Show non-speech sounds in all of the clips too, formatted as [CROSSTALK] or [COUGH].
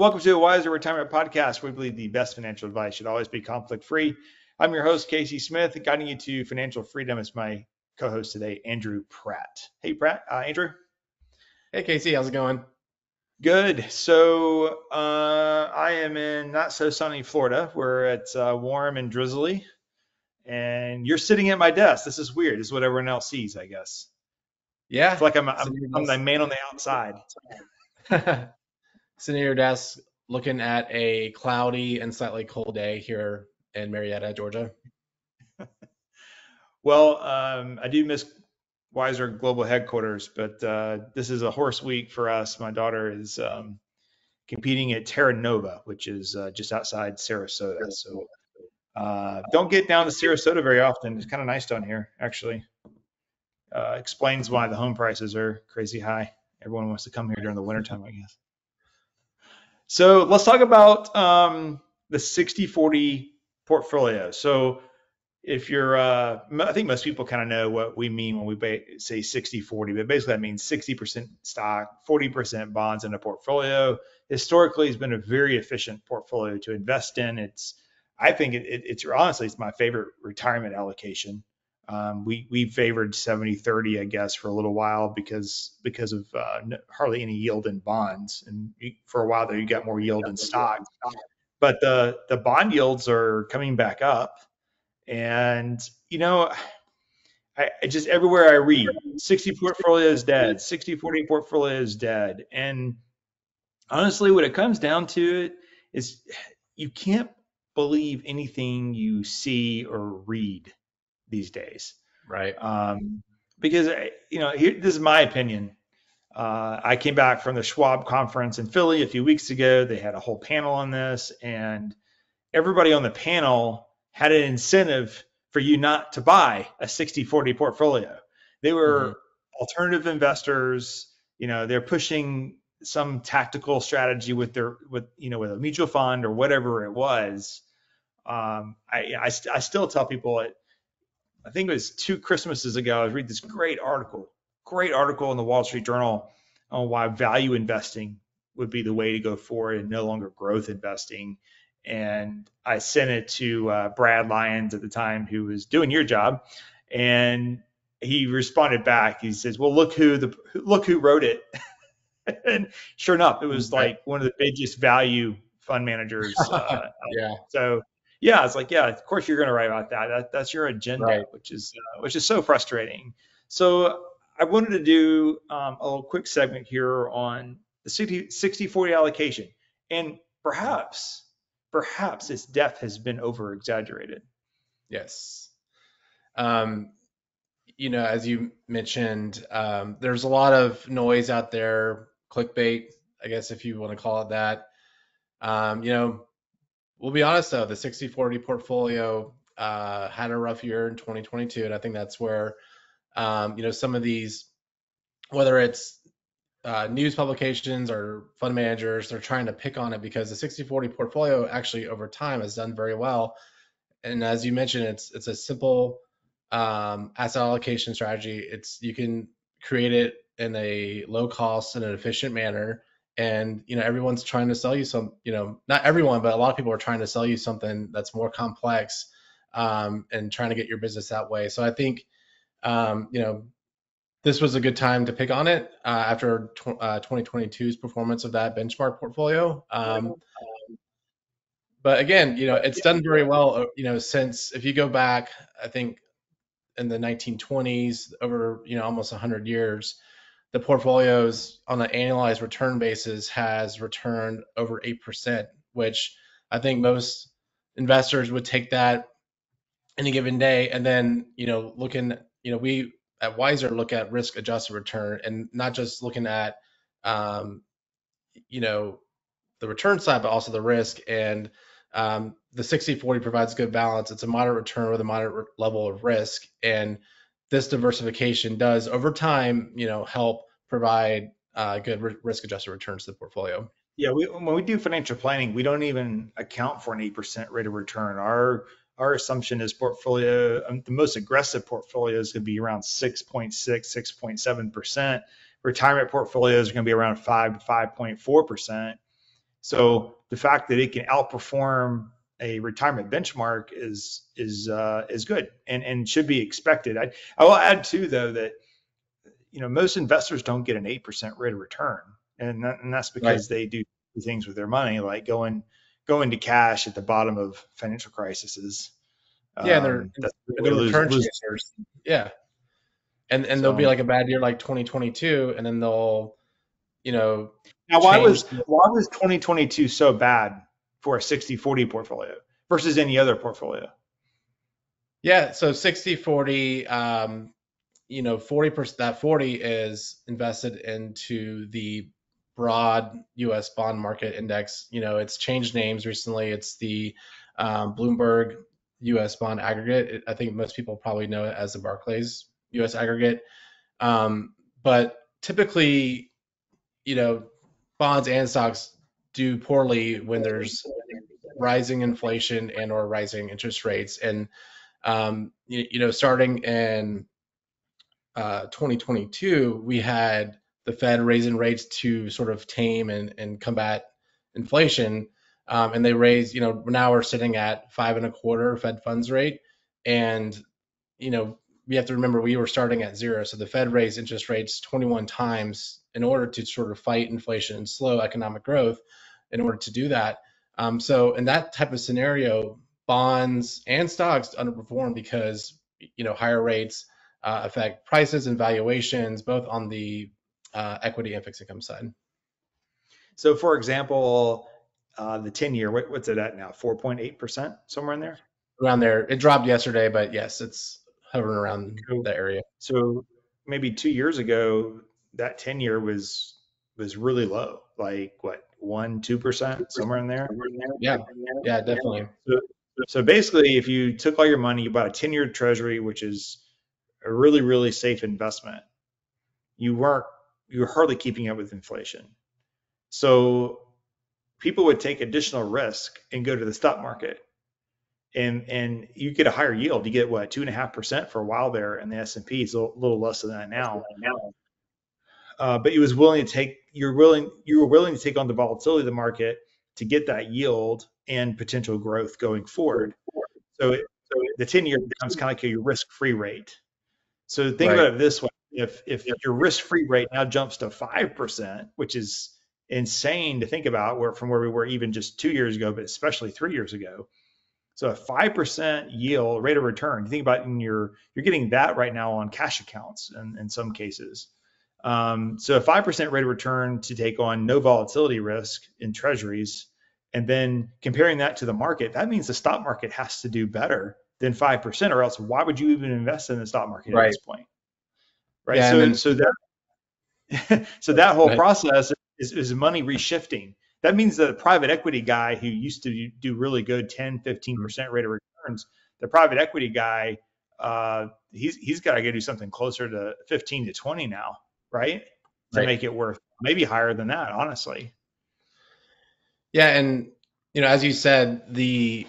Welcome to the Wiser Retirement Podcast. We believe the best financial advice should always be conflict free. I'm your host, Casey Smith, guiding you to financial freedom is my co host today, Andrew Pratt. Hey, Pratt. Uh, Andrew. Hey, Casey. How's it going? Good. So uh, I am in not so sunny Florida where it's uh, warm and drizzly, and you're sitting at my desk. This is weird. This is what everyone else sees, I guess. Yeah. I feel like I'm, I'm, I'm the man on the outside. [LAUGHS] Sitting at your desk, looking at a cloudy and slightly cold day here in Marietta, Georgia. [LAUGHS] well, um, I do miss Wiser Global Headquarters, but uh, this is a horse week for us. My daughter is um, competing at Terra Nova, which is uh, just outside Sarasota. So uh, don't get down to Sarasota very often. It's kind of nice down here, actually. Uh, explains why the home prices are crazy high. Everyone wants to come here during the wintertime, I guess. So let's talk about um, the 60-40 portfolio. So if you're, uh, I think most people kind of know what we mean when we say 60 40, but basically that means 60% stock, 40% bonds in a portfolio. Historically, it's been a very efficient portfolio to invest in. It's, I think it, it, it's honestly, it's my favorite retirement allocation. Um, we we favored 70 30, I guess, for a little while because because of uh, hardly any yield in bonds, and for a while there you got more yield in stock. But the the bond yields are coming back up and, you know, I, I just everywhere I read, 60 portfolio is dead, 60 40 portfolio is dead. And honestly, what it comes down to it is you can't believe anything you see or read these days. Right. Um, because, you know, here, this is my opinion. Uh, I came back from the Schwab conference in Philly a few weeks ago. They had a whole panel on this, and everybody on the panel had an incentive for you not to buy a 60 40 portfolio. They were mm-hmm. alternative investors, you know, they're pushing some tactical strategy with their with you know with a mutual fund or whatever it was. Um, I, I, I still tell people it. I think it was two Christmases ago. I was reading this great article, great article in the Wall Street Journal on why value investing would be the way to go forward and no longer growth investing and I sent it to uh, Brad Lyons at the time, who was doing your job, and he responded back. He says, "Well, look who the look who wrote it." [LAUGHS] and sure enough, it was like one of the biggest value fund managers. Uh, [LAUGHS] yeah. So yeah, it's like yeah, of course you're going to write about that. that. That's your agenda, right. which is uh, which is so frustrating. So I wanted to do um, a little quick segment here on the 60 60 40 allocation, and perhaps perhaps its depth has been over exaggerated. Yes. Um, you know, as you mentioned, um, there's a lot of noise out there, clickbait, I guess, if you want to call it that. Um, you know, we'll be honest though, the 60 40 portfolio uh, had a rough year in 2022. And I think that's where, um, you know, some of these, whether it's uh, news publications or fund managers, they're trying to pick on it because the 60-40 portfolio actually over time has done very well. And as you mentioned, it's it's a simple um, asset allocation strategy. It's you can create it in a low cost and an efficient manner. And you know everyone's trying to sell you some. You know, not everyone, but a lot of people are trying to sell you something that's more complex um, and trying to get your business that way. So I think um, you know this was a good time to pick on it uh, after tw- uh, 2022's performance of that benchmark portfolio. Um, but again, you know, it's done very well, uh, you know, since if you go back, I think in the 1920s, over, you know, almost 100 years, the portfolios on an annualized return basis has returned over 8%, which I think most investors would take that any given day. And then, you know, looking, you know, we, at Wiser look at risk adjusted return and not just looking at um, you know the return side, but also the risk. And um, the 60-40 provides good balance. It's a moderate return with a moderate level of risk, and this diversification does over time, you know, help provide uh, good risk adjusted returns to the portfolio. Yeah, we, when we do financial planning, we don't even account for an 8% rate of return. Our our assumption is portfolio, um, the most aggressive portfolio is going to be around 6.6, 6.7%. Retirement portfolios are going to be around 5 to 5.4%. So the fact that it can outperform a retirement benchmark is is uh, is good and and should be expected. I I will add too though that you know most investors don't get an eight percent rate of return, and that, and that's because right. they do things with their money like going going to cash at the bottom of financial crises. Yeah, um, they're, they're return chasers. Yeah, and and so, there'll be like a bad year like 2022, and then they'll you know. Now, why was why was 2022 so bad for a 60-40 portfolio versus any other portfolio? Yeah, so 60-40, um, you know, 40% that 40 is invested into the broad U.S. bond market index. You know, it's changed names recently. It's the um, Bloomberg U.S. bond aggregate. I think most people probably know it as the Barclays U.S. aggregate. Um, but typically, you know, bonds and stocks do poorly when there's rising inflation and or rising interest rates. And um, you, you, know, starting in uh, 2022, we had the Fed raising rates to sort of tame and, and combat inflation. Um, and they raised, you know, now we're sitting at five and a quarter Fed funds rate. And, you know, we have to remember we were starting at zero. So the Fed raised interest rates 21 times in order to sort of fight inflation and slow economic growth in order to do that. Um, so in that type of scenario, bonds and stocks underperform because you know higher rates uh, affect prices and valuations both on the uh, equity and fixed income side. So, for example, uh, the 10 year, what, what's it at now? 4.8%, somewhere in there? Around there. It dropped yesterday, but yes, it's hovering around cool. that area. So, maybe two years ago, that 10 year was was really low, like what, one, 2%, somewhere in there? Yeah, yeah, definitely. So, so basically, if you took all your money, you bought a 10 year treasury, which is a really, really safe investment, you weren't you're hardly keeping up with inflation. So people would take additional risk and go to the stock market. And and you get a higher yield. You get what two and a half percent for a while there, and the S and P is a little less than that now. Uh, but you was willing to take you're willing you were willing to take on the volatility of the market to get that yield and potential growth going forward. So, it, so the 10 year becomes kind of like your risk free rate. So think right. about it this way: if if your risk-free rate now jumps to five percent, which is insane to think about, where from where we were even just two years ago, but especially three years ago. So a five percent yield rate of return. You think about in your you're getting that right now on cash accounts in, in some cases. Um, so a five percent rate of return to take on no volatility risk in treasuries, and then comparing that to the market, that means the stock market has to do better than five percent, or else why would you even invest in the stock market right. at this point? right? Yeah, so then, so that [LAUGHS] so that whole right. process is, is money reshifting. That means that the private equity guy who used to do really good 10, 15% rate of returns, the private equity guy, uh, he's he's got to go do something closer to 15 to 20 now, right? To right. make it worth maybe higher than that, honestly. Yeah, and you know, as you said, the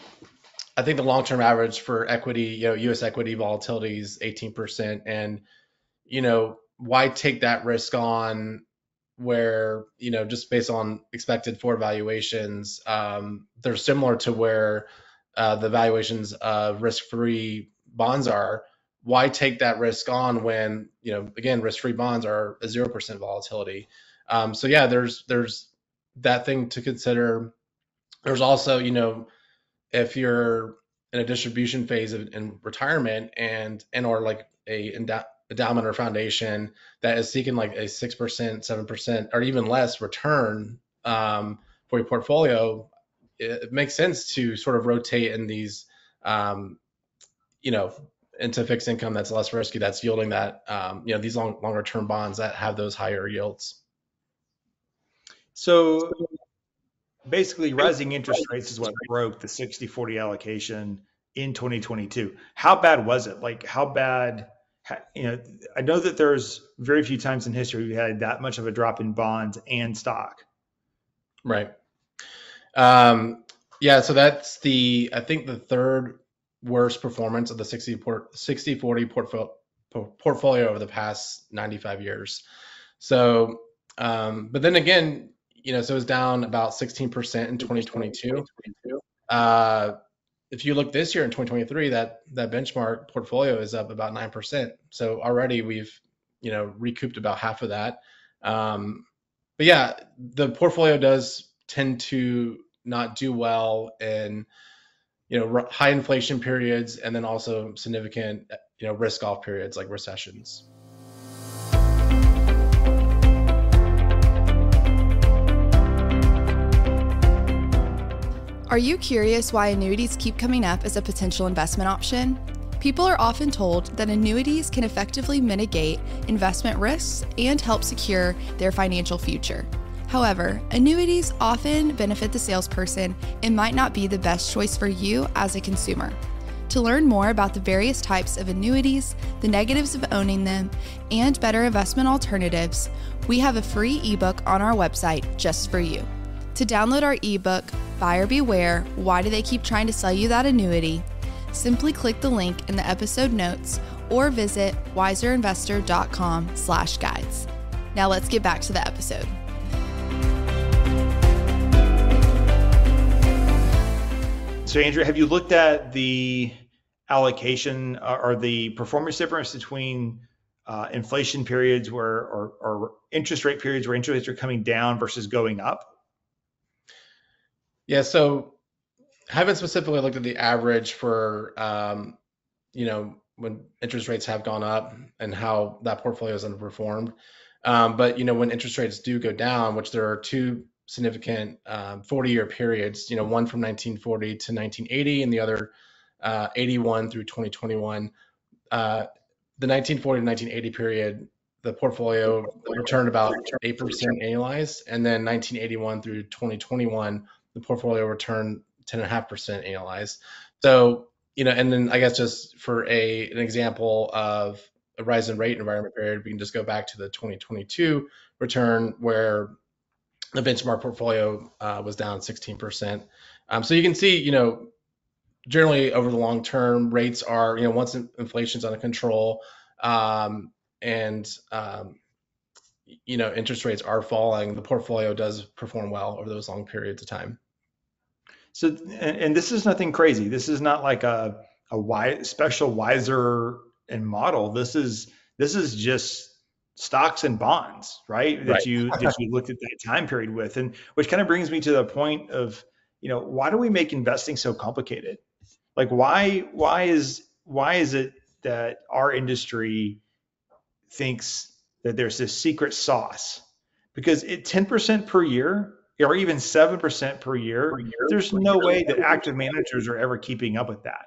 I think the long-term average for equity, you know, U.S. equity volatility is 18%, and you know, why take that risk on where, you know, just based on expected forward valuations, um, they're similar to where uh, the valuations of risk-free bonds are. Why take that risk on when, you know, again, risk-free bonds are a 0% volatility. Um, so yeah, there's there's that thing to consider. There's also, you know, if you're in a distribution phase of, in retirement and and or like a endowment or foundation that is seeking like a 6%, 7%, or even less return um, for your portfolio, it makes sense to sort of rotate in these, um, you know, into fixed income that's less risky, that's yielding that, um, you know, these long, longer term bonds that have those higher yields. So basically, rising interest rates is what broke the 60 40 allocation in 2022. How bad was it? Like, how bad? you know, I know that there's very few times in history we had that much of a drop in bonds and stock. Right. Um, yeah. So that's the, I think the third worst performance of the 60, port, 60 40 portfolio, portfolio over the past 95 years. So, um, but then again, you know, so it was down about 16% in 2022. Uh, if you look this year in 2023, that that benchmark portfolio is up about nine percent. So already we've you know recouped about half of that. Um, but yeah, the portfolio does tend to not do well in you know high inflation periods and then also significant you know risk off periods like recessions. Are you curious why annuities keep coming up as a potential investment option? People are often told that annuities can effectively mitigate investment risks and help secure their financial future. However, annuities often benefit the salesperson and might not be the best choice for you as a consumer. To learn more about the various types of annuities, the negatives of owning them, and better investment alternatives, we have a free ebook on our website just for you. To download our ebook, Buyer Beware Why Do They Keep Trying to Sell You That Annuity? Simply click the link in the episode notes or visit wiserinvestor.com slash guides. Now let's get back to the episode. So Andrew, have you looked at the allocation uh, or the performance difference between uh, inflation periods where or, or interest rate periods where interest rates are coming down versus going up? Yeah, so I haven't specifically looked at the average for, um, you know, when interest rates have gone up and how that portfolio has underperformed. Um, but you know, when interest rates do go down, which there are two significant 40-year um, periods, you know, one from 1940 to 1980, and the other uh, 81 through 2021. Uh, the 1940 to 1980 period, the portfolio returned about 8% annualized, and then 1981 through 2021 the portfolio returned 10.5% annualized. So, you know, and then I guess just for a an example of a rise in rate environment period, we can just go back to the 2022 return where the benchmark portfolio uh, was down 16%. Um, so you can see, you know, generally over the long term, rates are, you know, once inflation's under control um, and um, you know interest rates are falling, the portfolio does perform well over those long periods of time. So, and, and this is nothing crazy. This is not like a a wise, special wiser and model. This is this is just stocks and bonds, right? That right. you [LAUGHS] that you looked at that time period with, and which kind of brings me to the point of, you know, why do we make investing so complicated? Like, why why is why is it that our industry thinks that there's this secret sauce because it 10% per year or even 7% per year, per year there's no year. way that active managers are ever keeping up with that.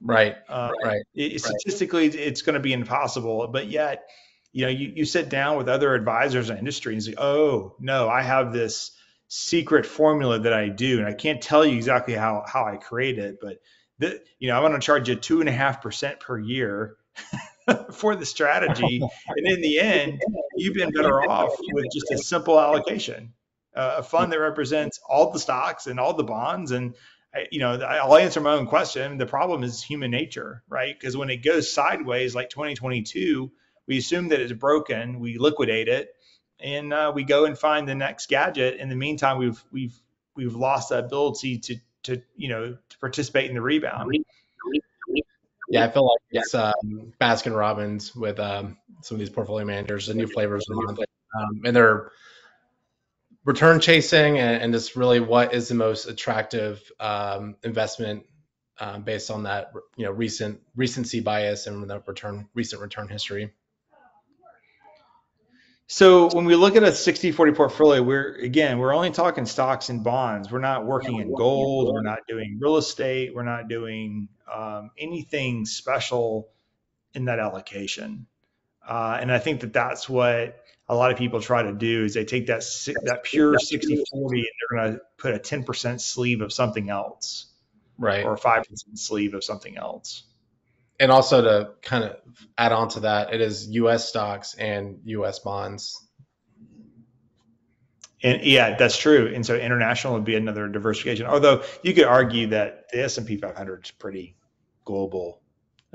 Right. Uh, right. It, statistically, it's going to be impossible. But yet, you know, you, you sit down with other advisors in industry and say, oh, no, I have this secret formula that I do. And I can't tell you exactly how, how I create it, but the, you know, I'm going to charge you two and a half percent per year [LAUGHS] for the strategy. [LAUGHS] and in the end, you've been better off with just a simple allocation, uh, a fund that represents all the stocks and all the bonds. And, I, you know, I'll answer my own question. The problem is human nature, right? Because when it goes sideways, like 2022, we assume that it's broken, we liquidate it, and uh, we go and find the next gadget. In the meantime, we've we've we've lost the ability to to you know to participate in the rebound. Yeah, I feel like it's um, Baskin Robbins with um, some of these portfolio managers, the new flavors of the month, um, and they're return chasing and, and, just really what is the most attractive um, investment um, based on that you know recent recency bias and the return recent return history. So when we look at a 60-40 portfolio, we're again, we're only talking stocks and bonds. We're not working in gold. We're not doing real estate. We're not doing um, anything special in that allocation. Uh, and I think that that's what a lot of people try to do is they take that that pure 60-40 and they're going to put a 10% sleeve of something else, right, or a 5% sleeve of something else and also to kind of add on to that, it is U.S. stocks and U.S. bonds. And yeah, that's true. And so international would be another diversification. Although you could argue that the S&P 500 is pretty global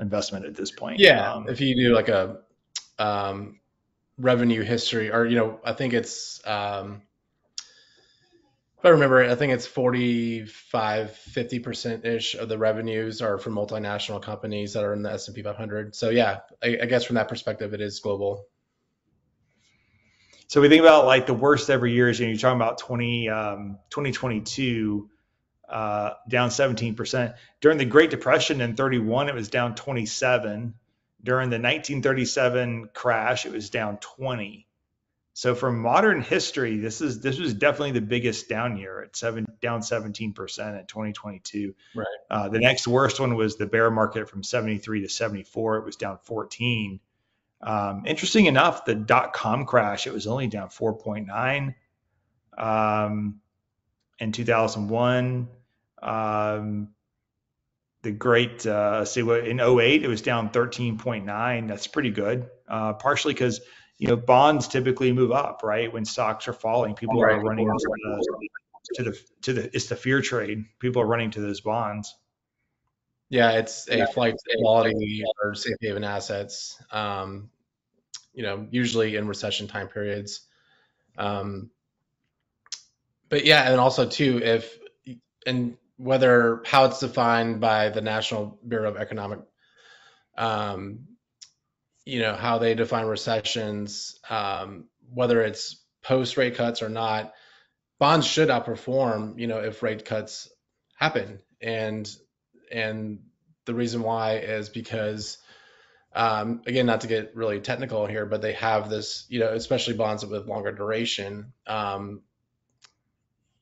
investment at this point. Yeah, um, if you do like a um, revenue history, or you know, I think it's um, I remember, I think it's 45, 50% ish of the revenues are from multinational companies that are in the S&P 500. So yeah, I, I guess from that perspective, it is global. So we think about like the worst ever years, and you're talking about 20, um, 2022 uh, down 17%. During the Great Depression in 31, it was down 27. During the 1937 crash, it was down 20. So from modern history, this is this was definitely the biggest down year at seven down 17% in 2022. Right. Uh, the next worst one was the bear market from 73 to 74. It was down 14. Um, interesting enough, the dot com crash, it was only down 4.9 um, in 2001. Um, the great, uh, see what in 08, it was down 13.9. That's pretty good. Uh, partially because you know, bonds typically move up, right? When stocks are falling, people right. are running to the, to the to the it's the fear trade. People are running to those bonds. Yeah, it's a flight to quality or safe haven assets. Um, you know, usually in recession time periods. Um, but yeah, and also too, if and whether how it's defined by the National Bureau of Economic um, you know how they define recessions, um, whether it's post rate cuts or not, bonds should outperform. You know if rate cuts happen, and and the reason why is because um, again, not to get really technical here, but they have this, you know, especially bonds with longer duration. Um,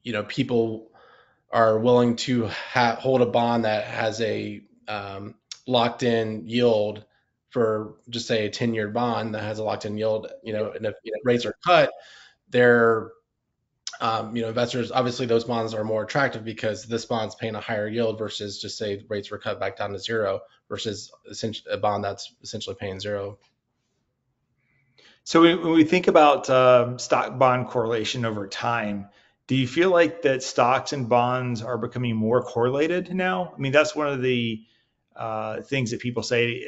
you know, people are willing to ha- hold a bond that has a um, locked in yield for just say a 10 year bond that has a locked in yield, you know, and if you know, rates are cut, they're, um, you know, investors, obviously those bonds are more attractive because this bond's paying a higher yield versus just say rates were cut back down to zero versus a bond that's essentially paying zero. So when we think about uh, stock bond correlation over time, do you feel like that stocks and bonds are becoming more correlated now? I mean, that's one of the uh, things that people say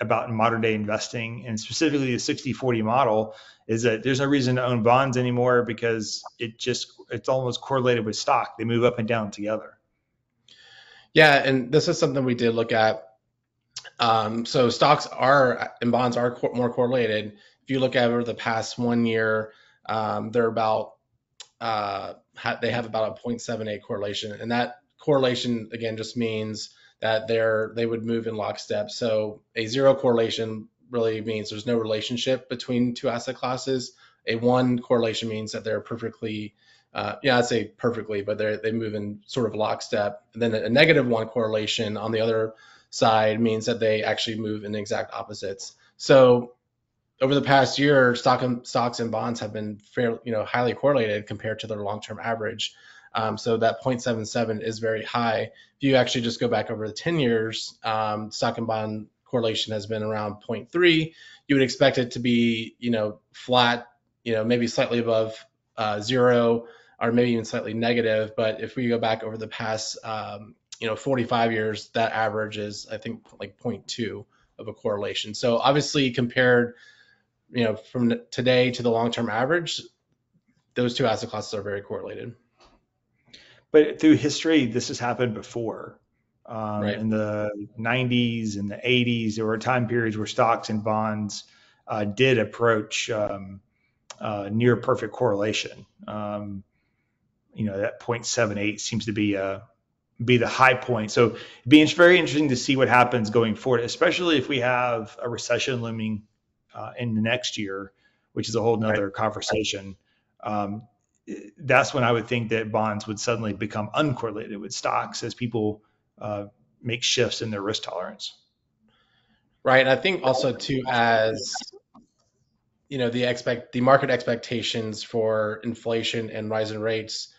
about modern day investing and specifically the 60 40 model is that there's no reason to own bonds anymore because it just it's almost correlated with stock. They move up and down together. Yeah and this is something we did look at. Um, so stocks are and bonds are co- more correlated. If you look at over the past one year um, they're about uh, ha- they have about a 0.78 correlation and that correlation again just means that they're they would move in lockstep. So a zero correlation really means there's no relationship between two asset classes. A one correlation means that they're perfectly, uh, yeah, I'd say perfectly, but they they move in sort of lockstep. And then a negative one correlation on the other side means that they actually move in exact opposites. So over the past year, stock and, stocks and bonds have been fairly, you know, highly correlated compared to their long-term average. Um, so that 0.77 is very high. If you actually just go back over the 10 years, um, stock and bond correlation has been around 0.3. You would expect it to be, you know, flat, you know, maybe slightly above uh, zero or maybe even slightly negative. But if we go back over the past, um, you know, 45 years, that average is, I think, like 0.2 of a correlation. So obviously compared, you know, from today to the long-term average, those two asset classes are very correlated but through history, this has happened before. Um, right. In the 90s and the 80s, there were time periods where stocks and bonds uh, did approach um, uh, near perfect correlation. Um, you know, that 0.78 seems to be a uh, be the high point. So it'd be very interesting to see what happens going forward, especially if we have a recession looming uh, in the next year, which is a whole nother right. conversation. Um, that's when I would think that bonds would suddenly become uncorrelated with stocks as people uh, make shifts in their risk tolerance. Right. And I think also too as you know the expect the market expectations for inflation and rising rates.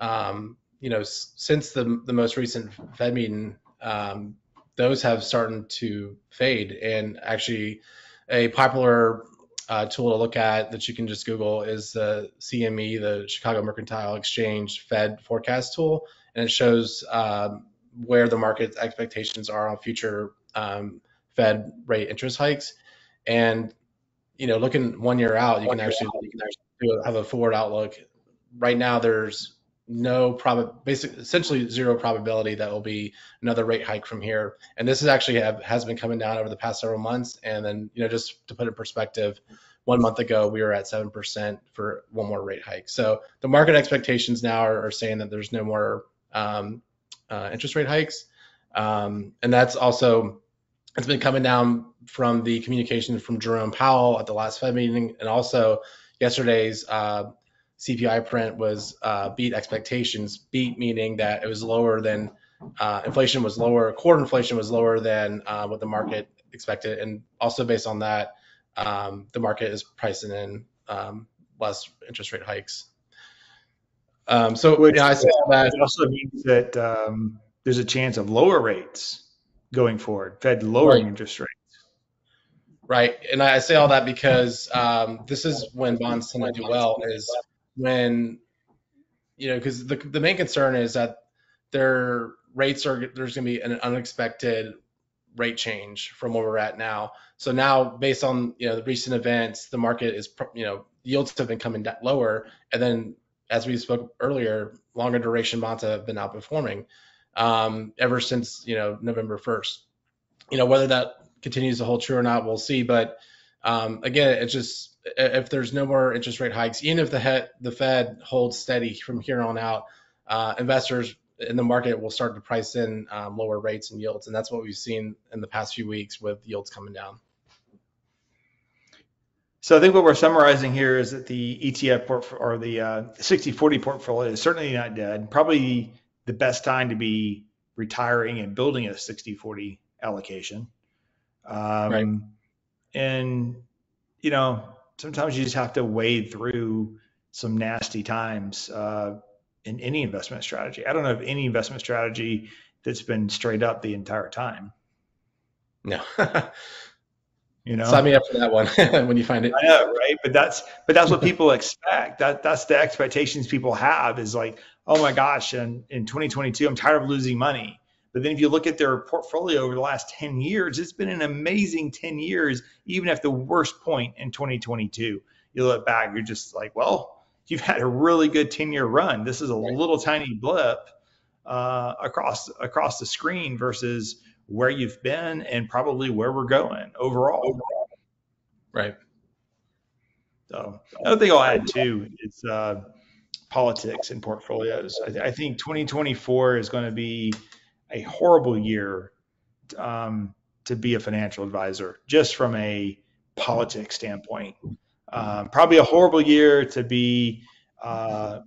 Um, you know, s- since the the most recent Fed meeting, um, those have started to fade. And actually, a popular uh, tool to look at that you can just Google is the CME, the Chicago Mercantile Exchange Fed forecast tool, and it shows um, where the market expectations are on future um, Fed rate interest hikes. And you know, looking one year out, you can actually, you can actually have a forward outlook. Right now, there's no prob basically essentially zero probability that will be another rate hike from here. And this is actually have, has been coming down over the past several months. And then you know just to put in perspective, one month ago we were at seven percent for one more rate hike. So the market expectations now are, are saying that there's no more um, uh, interest rate hikes, um, and that's also it's been coming down from the communication from Jerome Powell at the last Fed meeting, and also yesterday's uh, CPI print was uh, beat expectations. Beat meaning that it was lower than uh, inflation was lower, core inflation was lower than uh, what the market expected, and also based on that, um, the market is pricing in um, less interest rate hikes. Um, so Which, yeah, I say that. It also means that um, there's a chance of lower rates going forward, Fed lowering Right. interest rates. Right. And I say all that because um, this is when bonds tend to do well is when, you know, because the, the main concern is that their rates are, there's going to be an unexpected rate change from where we're at now. So now based on, you know, the recent events, the market is, you know, yields have been coming down lower. And then as we spoke earlier, longer duration bonds have been outperforming um, ever since, you know, November 1st. You know, whether that continues to hold true or not, we'll see. But um, again, it's just if there's no more interest rate hikes, even if the he- the Fed holds steady from here on out, uh, investors in the market will start to price in um, lower rates and yields, and that's what we've seen in the past few weeks with yields coming down. So I think what we're summarizing here is that the ETF portfolio or the uh, 60-40 portfolio is certainly not dead. Probably the best time to be retiring and building a 60-40 allocation. Um, Right. And you know, sometimes you just have to wade through some nasty times uh, in any investment strategy. I don't know of any investment strategy that's been straight up the entire time. No, [LAUGHS] You know, sign me up for that one [LAUGHS] when you find it. I know, right? But that's but that's what [LAUGHS] people expect. That that's the expectations people have is like, oh my gosh, and in 2022, I'm tired of losing money. But then if you look at their portfolio over the last 10 years, it's been an amazing 10 years, even at the worst point in 2022. You look back, you're just like, well, you've had a really good 10 year run. This is a little tiny blip uh, across across the screen versus where you've been and probably where we're going overall. Right. So another thing I'll add too is uh, politics and portfolios. I, I think 2024 is going to be a horrible year um, to be a financial advisor, just from a politics standpoint. Um, probably a horrible year to be uh,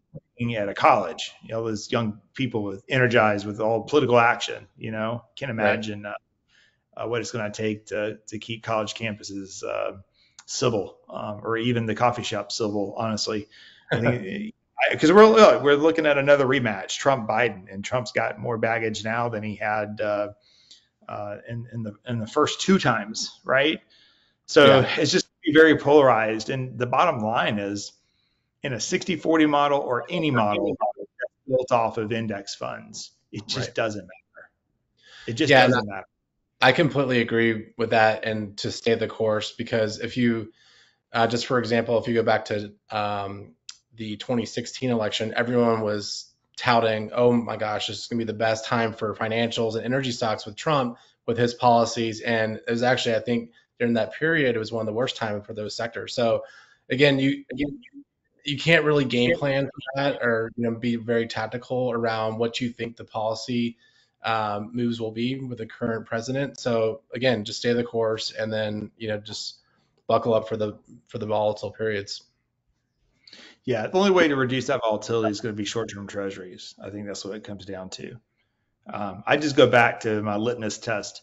at a college. You know, those young people with energized with all political action. You know, can't imagine uh, uh, what it's going to take to to keep college campuses. Uh, civil um, or even the coffee shop civil honestly i think [LAUGHS] because we're look, we're looking at another rematch trump biden and trump's got more baggage now than he had uh, uh, in, in the in the first two times right? So Yeah. it's just very polarized. And the bottom line is in a 60-40 model or any model that's built off of index funds. It just Right. doesn't matter. It just Yeah, doesn't matter. I completely agree with that and to stay the course because if you, uh, just for example, if you go back to um, the 2016 election, everyone was touting, oh my gosh, this is going to be the best time for financials and energy stocks with Trump with his policies. And it was actually, I think, during that period, it was one of the worst times for those sectors. So again, you again, you can't really game plan for that or you know be very tactical around what you think the policy um, moves will be with the current president. So again, just stay the course and then you know just buckle up for the for the volatile periods. Yeah, the only way to reduce that volatility is going to be short-term treasuries. I think that's what it comes down to. Um, I just go back to my litmus test.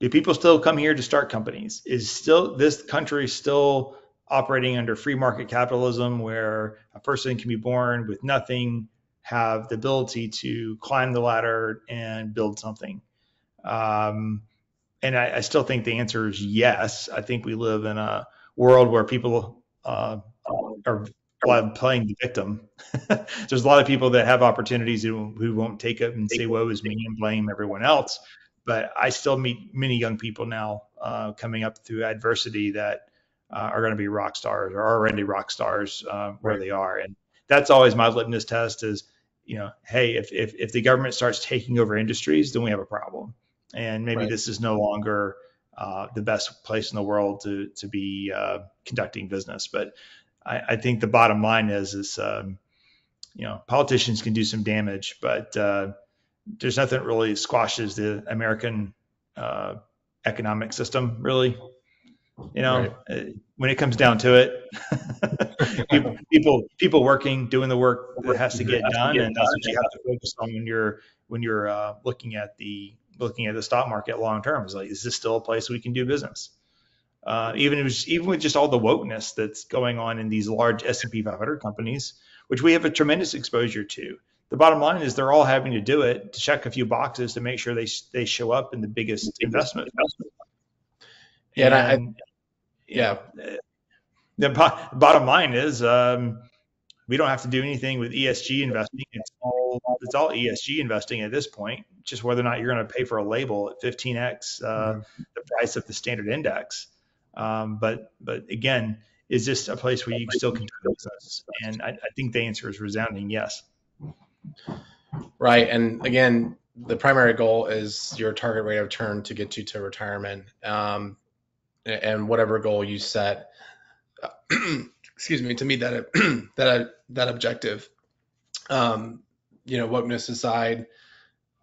Do people still come here to start companies? Is still this country still operating under free market capitalism where a person can be born with nothing, have the ability to climb the ladder and build something? Um, and I, I still think the answer is yes. I think we live in a world where people uh, are playing the victim. [LAUGHS] There's a lot of people that have opportunities who, who won't take it and say, woe is me and blame everyone else. But I still meet many young people now uh, coming up through adversity that uh, are going to be rock stars or already rock stars uh, where Right. they are. And that's always my litmus test is you know, hey, if, if, if the government starts taking over industries, then we have a problem. And maybe right. this is no longer uh, the best place in the world to, to be uh, conducting business. But I, I, think the bottom line is, is um, you know, politicians can do some damage, but uh, there's nothing that really squashes the American uh, economic system, really. You know, right. Uh, when it comes down to it, [LAUGHS] people, [LAUGHS] people, people working, doing the work that has to get done, and that's what you have to focus on when you're when you're uh, looking at the looking at the stock market long term. Is like, is this still a place we can do business? Uh, even was, even with just all the wokeness that's going on in these large S&P 500 companies, which we have a tremendous exposure to. The bottom line is they're all having to do it to check a few boxes to make sure they they show up in the biggest investment. Yeah, and, and I, yeah. The bottom line is um, we don't have to do anything with ESG investing. It's all it's all ESG investing at this point. Just whether or not you're going to pay for a label at 15x uh, mm-hmm. the price of the standard index. Um, but but again, is this a place where you still can do business? And I, I think the answer is resounding yes. Right, and again, the primary goal is your target rate of return to get you to retirement. Um, and whatever goal you set, [CLEARS THROAT] excuse me, to meet that [CLEARS THROAT] that that objective. Um, you know, wokeness aside,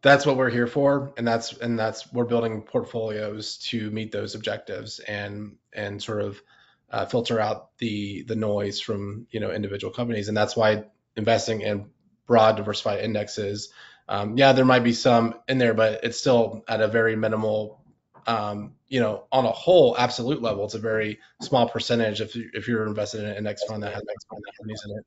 that's what we're here for, and that's and that's we're building portfolios to meet those objectives and and sort of uh, filter out the the noise from you know individual companies, and that's why investing in broad diversified indexes. Um, yeah, there might be some in there, but it's still at a very minimal um, you know, on a whole absolute level, it's a very small percentage if if you're invested in an index fund that has companies in it.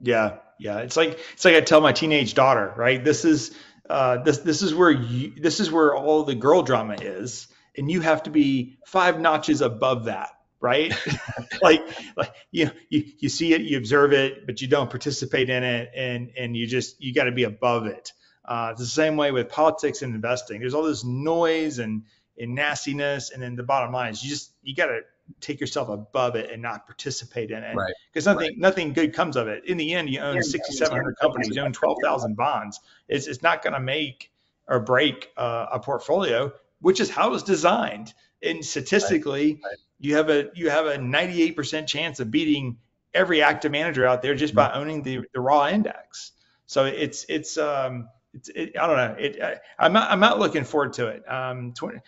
Yeah, yeah. It's like it's like I tell my teenage daughter, right? This is uh, this this is where you this is where all the girl drama is, and you have to be five notches above that, right? [LAUGHS] like like you you you see it, you observe it, but you don't participate in it, and and you just you got to be above it. Uh, it's the same way with politics and investing. There's all this noise and, and nastiness, and then the bottom line is you just you got to take yourself above it and not participate in it because right. nothing right. nothing good comes of it. In the end, you own yeah, 6,700 companies, you own 12,000 bonds. It's it's not going to make or break uh, a portfolio, which is how it was designed. And statistically, right. you have a you have a 98% chance of beating every active manager out there just mm-hmm. by owning the, the raw index. So it's it's um, it, I don't know. It, I, am not, I'm not looking forward to it. Um, 20,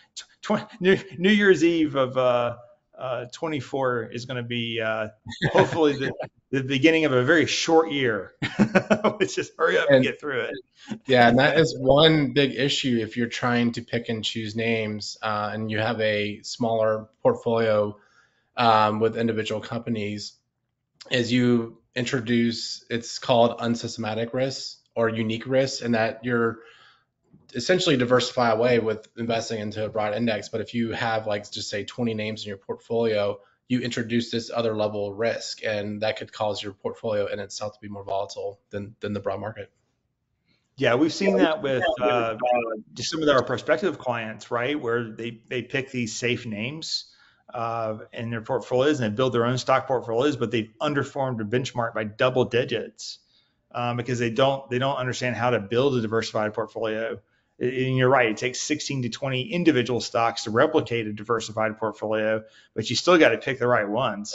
20, New, New Year's Eve of uh, uh, 24 is going to be uh, hopefully the, the beginning of a very short year. [LAUGHS] Let's just hurry up and, and, get through it. Yeah, and that is one big issue if you're trying to pick and choose names uh, and you have a smaller portfolio um, with individual companies. As you introduce, it's called unsystematic risks or unique risks and that you're essentially diversify away with investing into a broad index. But if you have like just say 20 names in your portfolio, you introduce this other level of risk and that could cause your portfolio in itself to be more volatile than than the broad market. Yeah, we've seen that with uh, just some of our prospective clients, right? Where they they pick these safe names uh, in their portfolios and they build their own stock portfolios, but they've underformed a benchmark by double digits um, because they don't they don't understand how to build a diversified portfolio. And you're right; it takes 16 to 20 individual stocks to replicate a diversified portfolio, but you still got to pick the right ones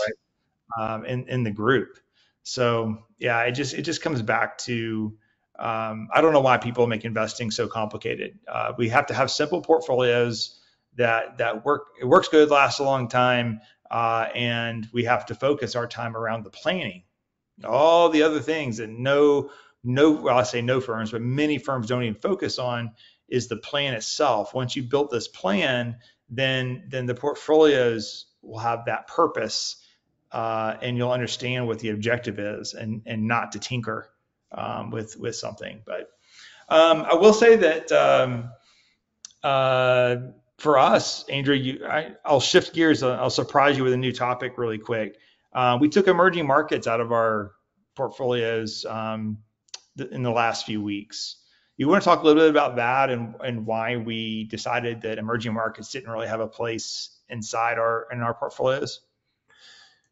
right. Um, in in the group. So yeah, it just it just comes back to um, I don't know why people make investing so complicated. Uh, we have to have simple portfolios that that work. It works good, lasts a long time, uh, and we have to focus our time around the planning all the other things that no no well, I say no firms, but many firms don't even focus on is the plan itself. Once you built this plan, then then the portfolios will have that purpose, uh, and you'll understand what the objective is, and and not to tinker um, with with something. But um, I will say that um, uh, for us, Andrew, you, I, will shift gears. I'll surprise you with a new topic really quick. Uh, we took emerging markets out of our portfolios um, th- in the last few weeks. You want to talk a little bit about that and, and why we decided that emerging markets didn't really have a place inside our in our portfolios?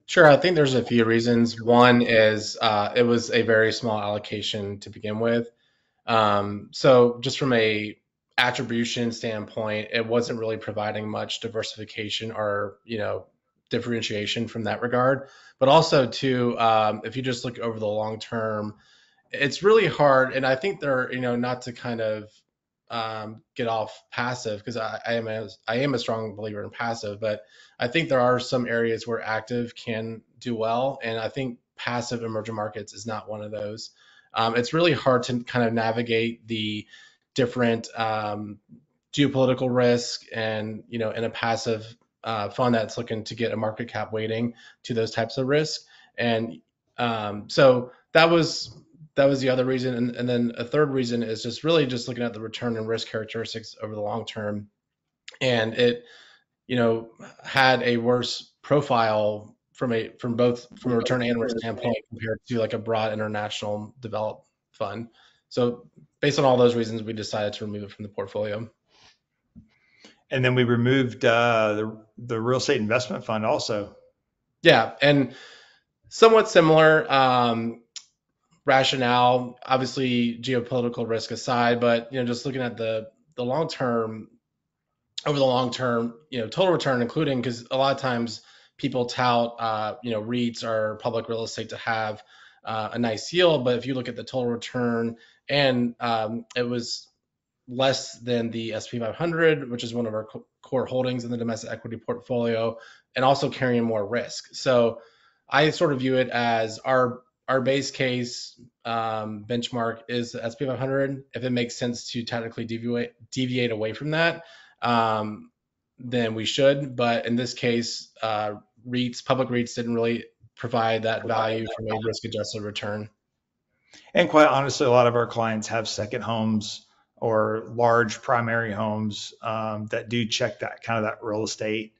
Sure, I think there's a few reasons. One is uh, it was a very small allocation to begin with. Um, so just from a attribution standpoint, it wasn't really providing much diversification or you know differentiation from that regard. But also too, um, if you just look over the long term, it's really hard. And I think they're you know not to kind of um, get off passive because I, I, am a, I am a strong believer in passive, but I think there are some areas where active can do well, and I think passive emerging markets is not one of those. Um, it's really hard to kind of navigate the different um, geopolitical risk and you know in a passive uh, fund that's looking to get a market cap weighting to those types of risk and um, so that was that was the other reason. And, and then a third reason is just really just looking at the return and risk characteristics over the long term. And it, you know, had a worse profile from a from both from a return and risk standpoint compared to like a broad international developed fund. So based on all those reasons, we decided to remove it from the portfolio. And then we removed uh, the the real estate investment fund also. Yeah, and somewhat similar. Um, rationale, obviously geopolitical risk aside, but you know, just looking at the the long term, over the long term, you know, total return, including because a lot of times people tout, uh, you know, REITs or public real estate to have uh, a nice yield, but if you look at the total return, and um, it was less than the SP 500, which is one of our co- core holdings in the domestic equity portfolio, and also carrying more risk. So I sort of view it as our our base case um, benchmark is SP 500. If it makes sense to technically deviate deviate away from that, um, then we should. But in this case, uh, REITs, public REITs, didn't really provide that value from a risk-adjusted return. And quite honestly, a lot of our clients have second homes or large primary homes um, that do check that kind of that real estate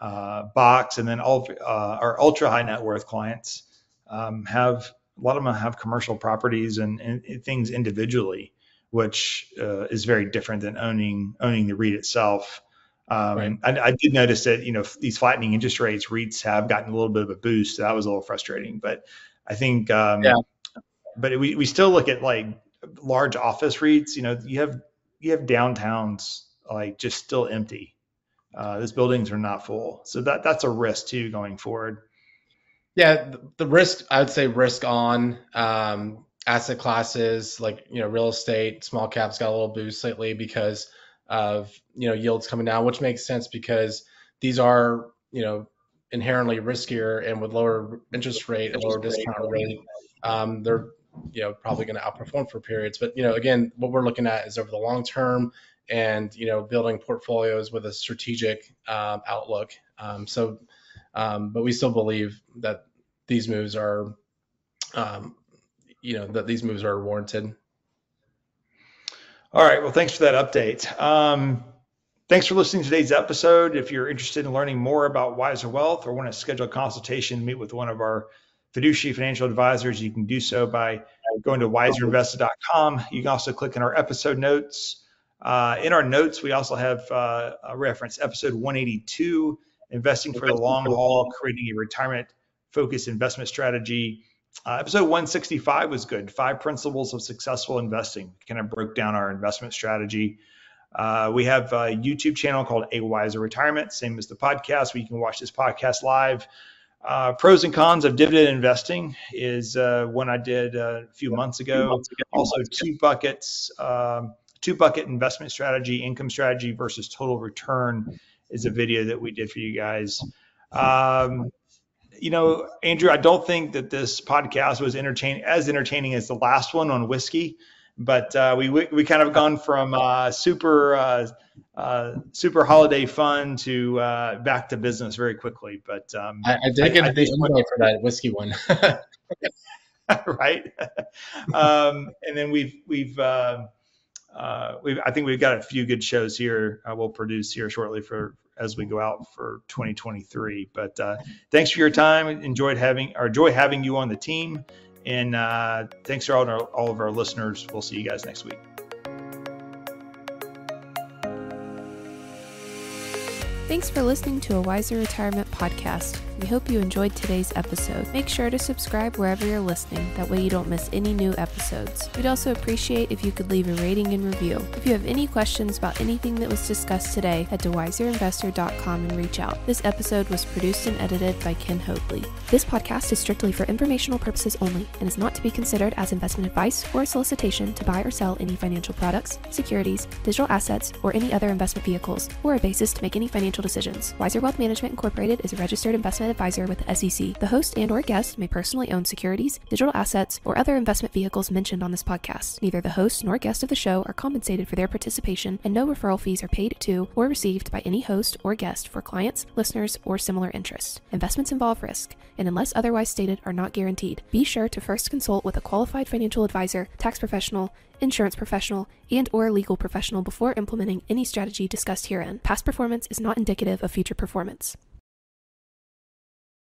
uh, box, and then all uh, our ultra high net worth clients um, have a lot of them have commercial properties and, and things individually, which uh, is very different than owning owning the REIT itself. Um, right. I, I, did notice that you know these flattening interest rates, REITs have gotten a little bit of a boost. That was a little frustrating, but I think um, yeah. But we, we still look at like large office REITs. You know, you have you have downtowns like just still empty. Uh, those buildings are not full, so that that's a risk too going forward. Yeah, the risk, I would say risk on um, asset classes like, you know, real estate, small caps got a little boost lately because of, you know, yields coming down, which makes sense because these are, you know, inherently riskier and with lower interest rate and lower discount rate, um, they're, you know, probably going to outperform for periods. But, you know, again, what we're looking at is over the long term and, you know, building portfolios with a strategic um, outlook. Um, so, um, but we still believe that these moves are, um, you know, that these moves are warranted. All right. Well, thanks for that update. Um, thanks for listening to today's episode. If you're interested in learning more about Wiser Wealth or want to schedule a consultation, meet with one of our fiduciary financial advisors, you can do so by going to wiserinvestor.com. You can also click on our episode notes. Uh, in our notes, we also have uh, a reference episode 182, investing for the long haul, creating a retirement focused investment strategy. Uh, episode 165 was good. Five principles of successful investing. Kind of broke down our investment strategy. Uh, we have a YouTube channel called A Wiser Retirement, same as the podcast, where you can watch this podcast live. Uh, pros and cons of dividend investing is uh, one I did uh, a few months ago. Also, two buckets, um, two bucket investment strategy, income strategy versus total return is a video that we did for you guys. Um, you know, Andrew, I don't think that this podcast was entertaining as entertaining as the last one on whiskey, but uh, we, we kind of gone from uh, super uh, uh super holiday fun to uh, back to business very quickly. But um, I, I did get I, the invite for that whiskey one. [LAUGHS] right, um, and then we've we've. Uh, we've, I think we've got a few good shows here. we'll produce here shortly for as we go out for 2023. But uh, thanks for your time. Enjoyed having or enjoy having you on the team. And uh, thanks to all, our, all of our listeners. We'll see you guys next week. Thanks for listening to a Wiser Retirement podcast. We hope you enjoyed today's episode. Make sure to subscribe wherever you're listening, that way you don't miss any new episodes. We'd also appreciate if you could leave a rating and review. If you have any questions about anything that was discussed today, head to wiserinvestor.com and reach out. This episode was produced and edited by Ken Hoadley. This podcast is strictly for informational purposes only and is not to be considered as investment advice or a solicitation to buy or sell any financial products, securities, digital assets, or any other investment vehicles, or a basis to make any financial decisions. Wiser Wealth Management Incorporated is a registered investment advisor with the SEC. The host and or guest may personally own securities, digital assets, or other investment vehicles mentioned on this podcast. Neither the host nor guest of the show are compensated for their participation, and no referral fees are paid to or received by any host or guest for clients, listeners, or similar interests. Investments involve risk, and unless otherwise stated, are not guaranteed. Be sure to first consult with a qualified financial advisor, tax professional, insurance professional, and or legal professional before implementing any strategy discussed herein. Past performance is not indicative of future performance.